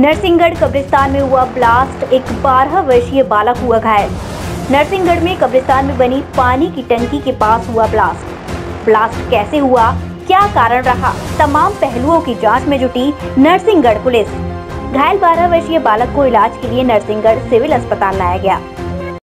नरसिंहगढ़ कब्रिस्तान में हुआ ब्लास्ट। एक 12 वर्षीय बालक हुआ घायल। नरसिंहगढ़ में कब्रिस्तान में बनी पानी की टंकी के पास हुआ ब्लास्ट। ब्लास्ट कैसे हुआ? क्या कारण रहा? तमाम पहलुओं की जाँच में जुटी नरसिंहगढ़ पुलिस। घायल 12 वर्षीय बालक को इलाज के लिए नरसिंहगढ़ सिविल अस्पताल लाया गया।